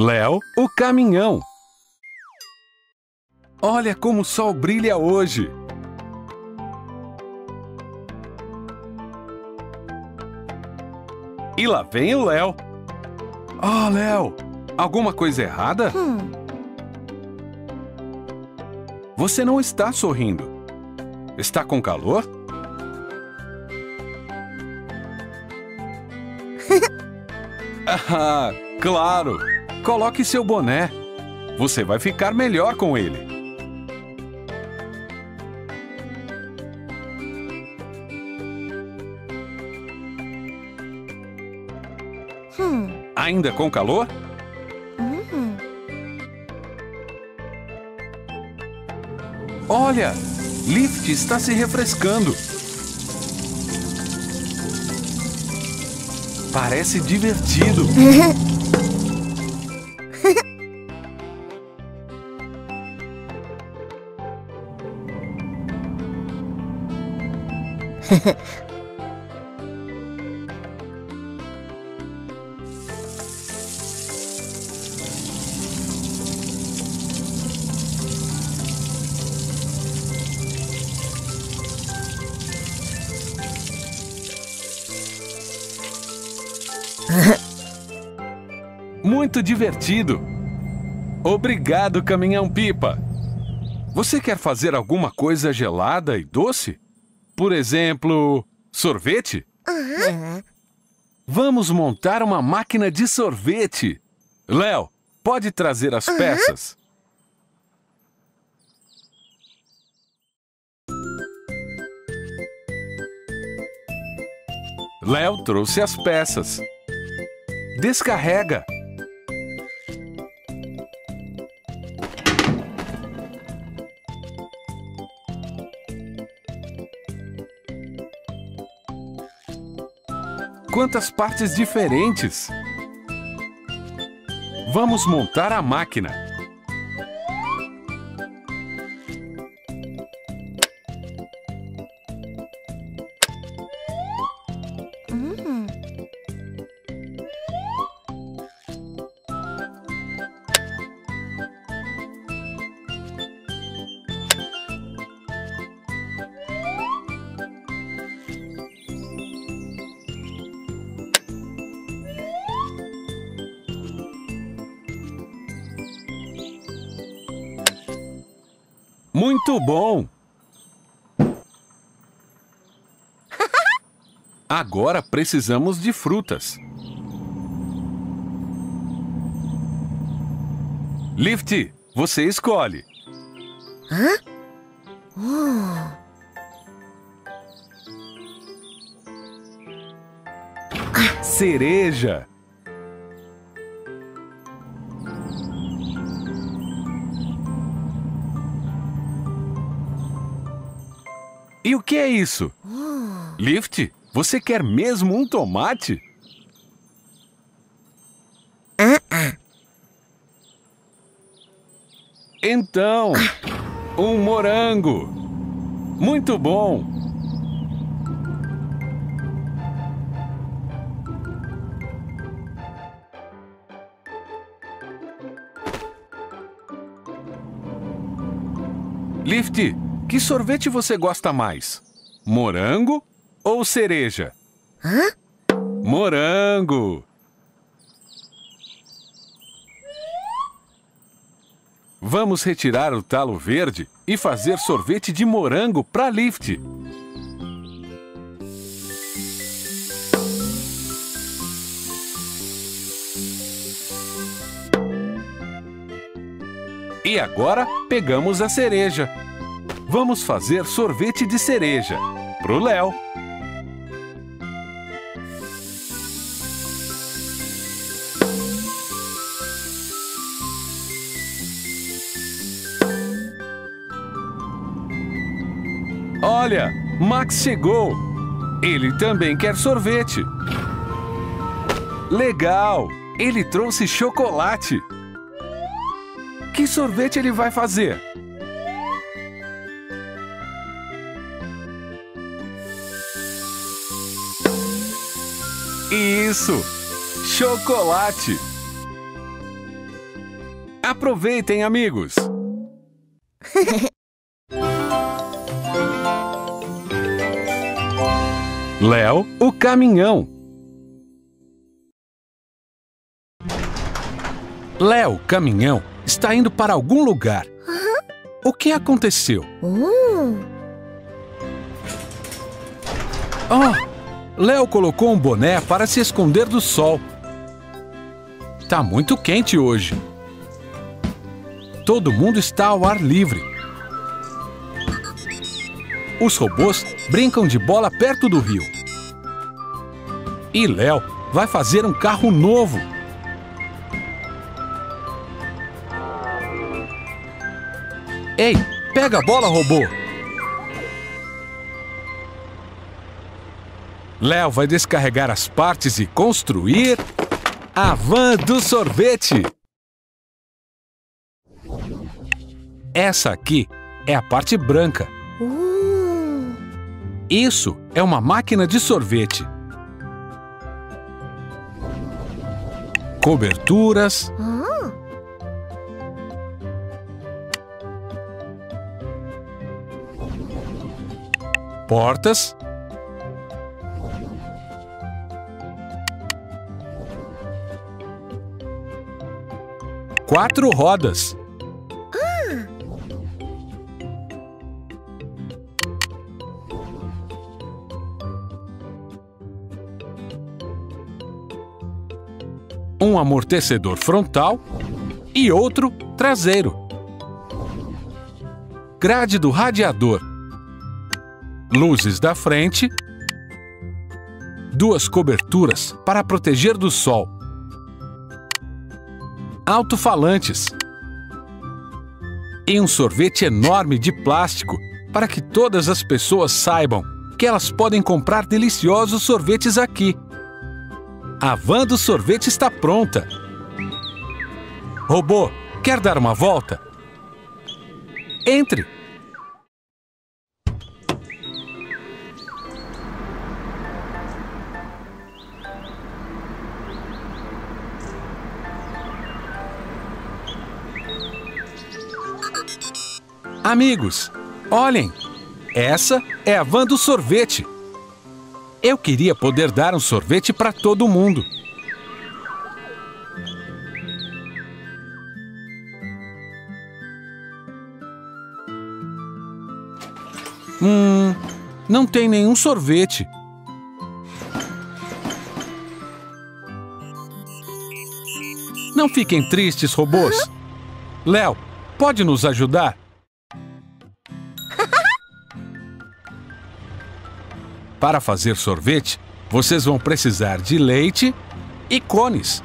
Léo, o caminhão. Olha como o sol brilha hoje. E lá vem o Léo. Oh, Léo, alguma coisa errada? Hum. Você não está sorrindo. Está com calor? ah, claro! Coloque seu boné. Você vai ficar melhor com ele. Hum. Ainda com calor? Hum. Olha! Lift está se refrescando. Parece divertido. Muito divertido. Obrigado, caminhão pipa. Você quer fazer alguma coisa gelada e doce? Por exemplo, sorvete? Vamos montar uma máquina de sorvete. Léo, pode trazer as peças? Léo trouxe as peças. Descarrega. Quantas partes diferentes! Vamos montar a máquina. Muito bom! Agora precisamos de frutas. Lift, você escolhe. Oh. Cereja. E o que é isso? Oh. Lift, você quer mesmo um tomate? Então, um morango. Muito bom. Lift, que sorvete você gosta mais? Morango ou cereja? Hã? Morango! Vamos retirar o talo verde e fazer sorvete de morango para Lift. E agora pegamos a cereja. Vamos fazer sorvete de cereja pro Léo. Olha, Max chegou. Ele também quer sorvete. Legal! Ele trouxe chocolate. Que sorvete ele vai fazer? Isso! Chocolate! Aproveitem, amigos! Léo, o caminhão. Léo, caminhão, está indo para algum lugar. O que aconteceu? Oh. Léo colocou um boné para se esconder do sol. Tá muito quente hoje. Todo mundo está ao ar livre. Os robôs brincam de bola perto do rio. E Léo vai fazer um carro novo. Ei, pega a bola, robô! Léo vai descarregar as partes e construir a van do sorvete. Essa aqui é a parte branca. Isso é uma máquina de sorvete. Coberturas, portas, quatro rodas. Um amortecedor frontal e outro traseiro. Grade do radiador. Luzes da frente. Duas coberturas para proteger do sol. Alto-falantes. E um sorvete enorme de plástico para que todas as pessoas saibam que elas podem comprar deliciosos sorvetes aqui. A van do sorvete está pronta. Robô, quer dar uma volta? Entre. Amigos, olhem! Essa é a van do sorvete. Eu queria poder dar um sorvete para todo mundo. Hum, não tem nenhum sorvete. Não fiquem tristes, robôs. Léo, pode nos ajudar? Para fazer sorvete, vocês vão precisar de leite e cones.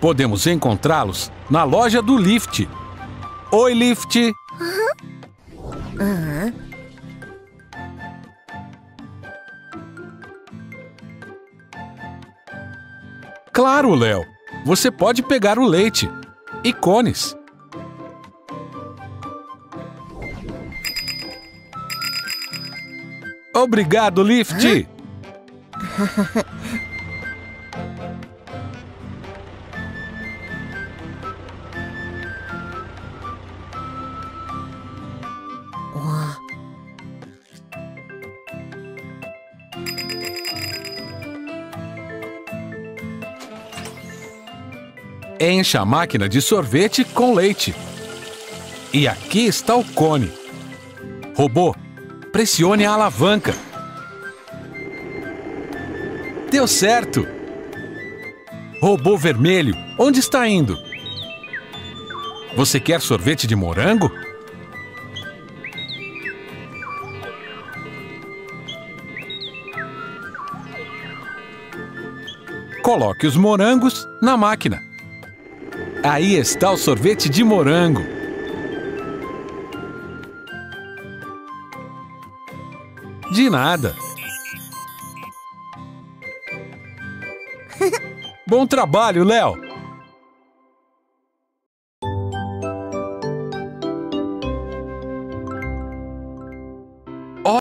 Podemos encontrá-los na loja do Lift. Oi, Lift! Ah. Claro, Léo! Você pode pegar o leite e cones. Obrigado, Lift! Encha a máquina de sorvete com leite. E aqui está o cone. Robô, pressione a alavanca. Deu certo! Robô vermelho, onde está indo? Você quer sorvete de morango? Coloque os morangos na máquina. Aí está o sorvete de morango. De nada. Bom trabalho, Léo!